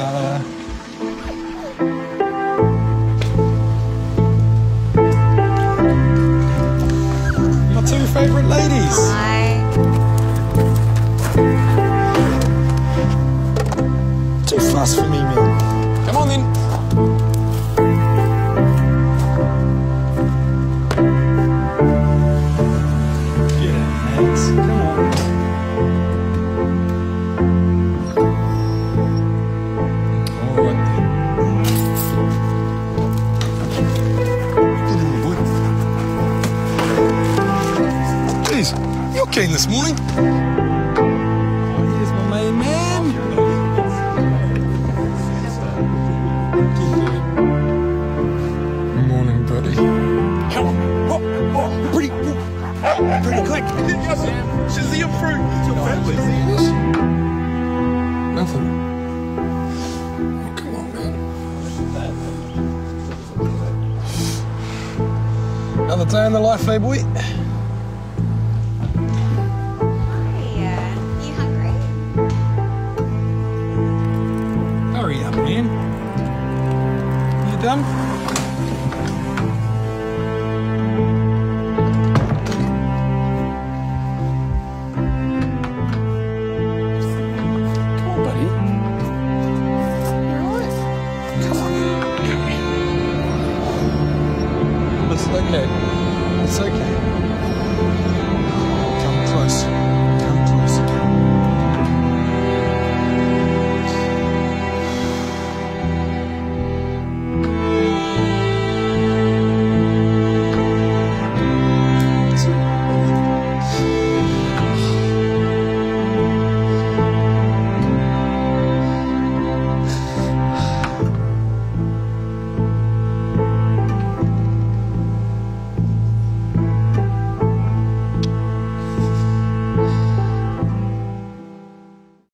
fella. My two favourite ladies. Hi. Too fast for me, man. Come on then. Jeez, you're keen this morning. Oh, here's my main man. Morning, buddy. Come on. Oh, oh, pretty, pretty quick. She's the fruit. It's your family. Nothing. Oh, come on, man. Another day in the life, eh, boy? Come in. You done? Come on, buddy. Come on. It's okay. It's okay.